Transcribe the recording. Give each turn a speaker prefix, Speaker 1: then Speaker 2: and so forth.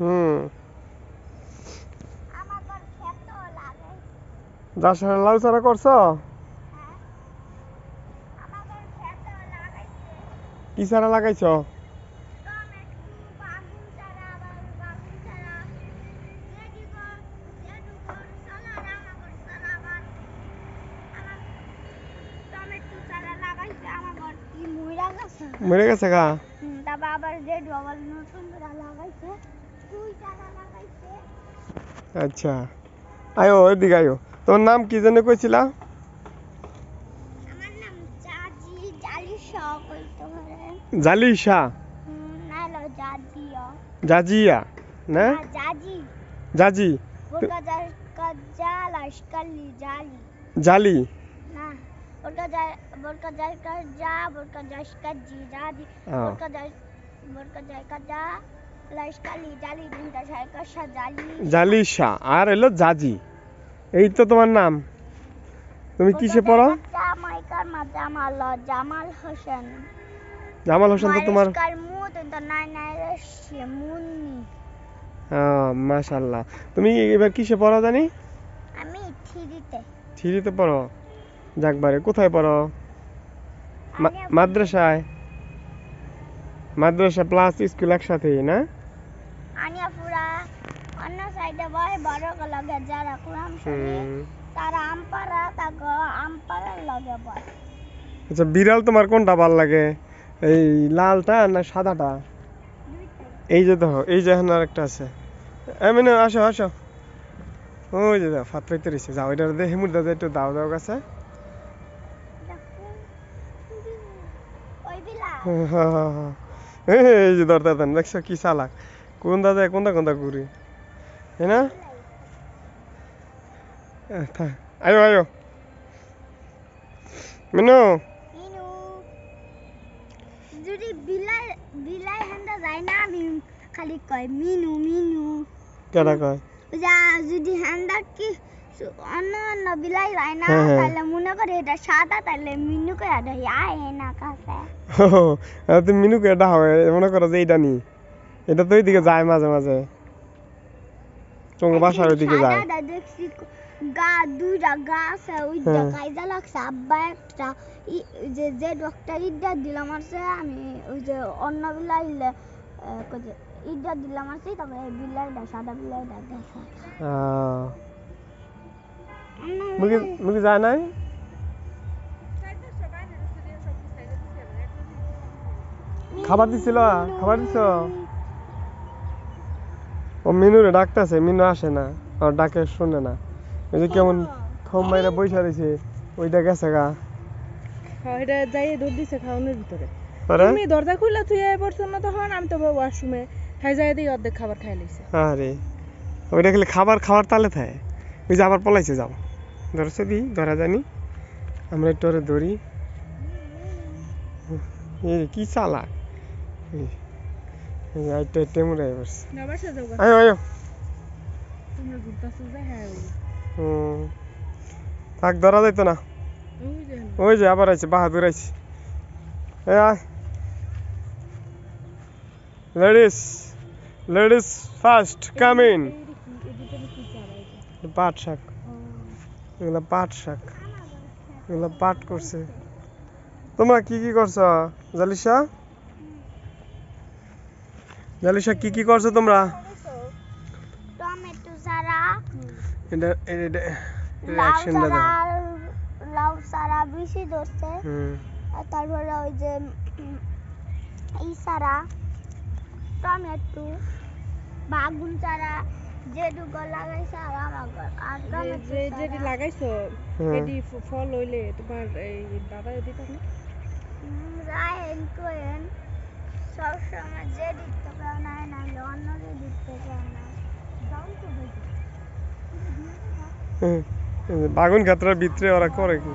Speaker 1: হুম। সাথে লাউ চারা করছ?
Speaker 2: হ্যাঁ।
Speaker 1: কি চারা লাগাইছো? মরে গেছে? গা?
Speaker 2: তারপর আবার যেদু আবার নতুন লাগাইছে।
Speaker 1: আচ্ছা। আয়ো এদিকে আয়ো। তোমার নাম কি যেন কইছিলা? জালিশা জাজিয়া। না?
Speaker 2: না জাজি।
Speaker 1: জাজি।
Speaker 2: বোরকা জাল জালি। না বোরকা জাল বোরকা যা বোরকা জাশকা জি জাদি।
Speaker 1: ও।
Speaker 2: বোরকা জাল বোরকা জাল যা
Speaker 1: জালিশা আর এলো জাজি। এই তো তোমার নাম। তুমি কিসে পড়ো?
Speaker 2: জামাল হোসেন।
Speaker 1: জামাল হোসেন তো তোমার মাশাল্লাহ তুমি এবার কিসে পড়ো জানি?
Speaker 2: আমি থ্রিতে।
Speaker 1: থ্রিতে পড়ো? যাকবারে কোথায় পড়ো? মাদ্রাসায়? মাদ্রাসা প্লাস স্কুল একসাথেই না?
Speaker 2: আনিয়া পুরা অন্য সাইডে বয় বড় লগে যারা শুনি
Speaker 1: হুম।
Speaker 2: তারা আমপারা তাকে আমপারার লগে বয়
Speaker 1: আচ্ছা বিড়াল তোমার কোনটা ভালো লাগে? এই লালটা না সাদাটা? এই যে দেখো এই যে এখানে আরেকটা আছে। এমনি আসো আসো। ওই যে দাও ফাত পাইতে রয়েছে যাও এটা দেখে মুড় দাও একটু দাও দাও কাছে
Speaker 2: ওই বিলা
Speaker 1: এই যে দর দাদা দেখছ কি চালাক। কোন দাদা কোনটা কোনটা ঘুরি? তাই না? আয়ো আয়ো। মিনু।
Speaker 2: মিনু। যদি বিলাই বিলাই হেন্দা যায় না আমি খালি কয় মিনু মিনু।
Speaker 1: কেডা কয়?
Speaker 2: যা যদি হেন্দা কি অন্য অন্য বিলাই যায় না
Speaker 1: হ্যাঁ, হ্যাঁ।
Speaker 2: তাহলে মনে করে এটা সাদা তাহলে মিনু কয় এটা আয় না কাছে।
Speaker 1: ও, তুমি মিনুকে এটা হবে মনে করো যে এইটা নি। এটা তো ওইদিকে যায় মাঝে মাঝে। বাসার ওইদিকে যায়।
Speaker 2: গা দুইটা গা ওই। লাগছে। আব্বা একটা যে যে ডক্টর ইডা দিলাম আছে আমি ওই যে অন্য বিলাই ইডা দিলাম আছে তারপরে বিলাইটা সাদা বিলাইটা দেখে।
Speaker 1: আহ, মুরগি মুরগি যায় নাই? খাবার দিছিল? খাবার দিছ? ও মিনুরে ডাকতেছে মিনু আসে না আর ডাকে শুনে না। ওই যে কেমন থম মাইরা বৈশা রয়েছে ওইটা গেছে গা।
Speaker 3: হ্যাঁ, এটা যাই দৌড় দিছে খাওয়ানোর ভিতরে। তুমি দরজা খুললে তুই পড়ছো না তখন? আমি তো ওয়াশরুমে খাই যাই দিয়ে অর্ধেক খাবার খাই লইছে।
Speaker 1: আরে ওইটা খেলে খাবার খাওয়ার তালে থাকে। ওই যে আবার পলাইছে যাও। ধরছে দি ধরা জানি। আমরা একটু ধরি। এই কি চালা আইটা আইটা মুড়াই পড়ছে
Speaker 3: না বাসা যাও গা।
Speaker 1: আয়ো আয়ো।
Speaker 3: তোমরা ঘুরতাছো যে হ্যাঁ
Speaker 1: হুম। থাক ধরা যাইতো না।
Speaker 3: ওই যে
Speaker 1: আবার আইছে বাহাদুর আইছে। এ আয়। Ladies ladies first come in? পাট শাক।
Speaker 3: ও,
Speaker 1: এগুলো পাট শাক। এগুলো পাট করছে। তোমরা কি কি করছ জালিশা জালিশা কি কি করছ তোমরা?
Speaker 2: টমেটো সারা
Speaker 1: এটা এটা
Speaker 2: সারা
Speaker 1: দাও।
Speaker 2: লাউ সারা বেশি ধরছে।
Speaker 1: হুম।
Speaker 2: আর তারপরে ওই যে এই সারা টমেটো বাগুন চারা যেটুকু লাগাইছে আর আমার আর
Speaker 3: যে-
Speaker 2: টমেটো
Speaker 3: যে যেটি লাগাইছো এটি ফল হইলে তোমার এই দাদা দিতাম না?
Speaker 2: রায়েন সবসময় যে দিতে পারে না নাহলে অন্যকে দিতে চায় না।
Speaker 1: বাগুন ক্ষেত্রের ভিতরে ওরা করে কি?